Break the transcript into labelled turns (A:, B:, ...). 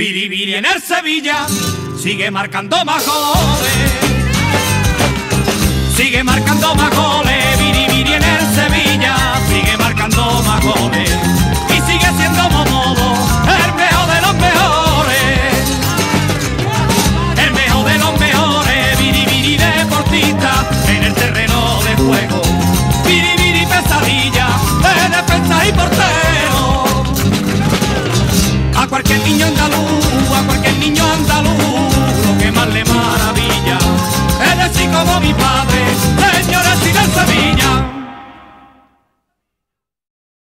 A: Biribiri en el Sevilla sigue marcando más goles. porque é andaluz.